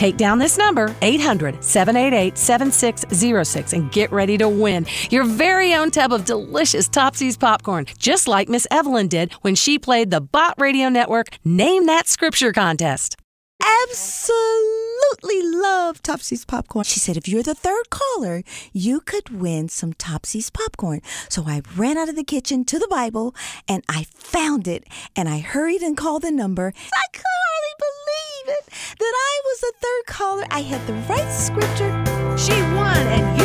Take down this number, 800 788 7606, and get ready to win your very own tub of delicious Topsy's popcorn, just like Miss Evelyn did when she played the Bott Radio Network Name That Scripture contest. Absolutely love Topsy's popcorn. She said, if you're the third caller, you could win some Topsy's popcorn. So I ran out of the kitchen to the Bible and I found it and I hurried and called the number. I could I had the right scripture. She won, and you.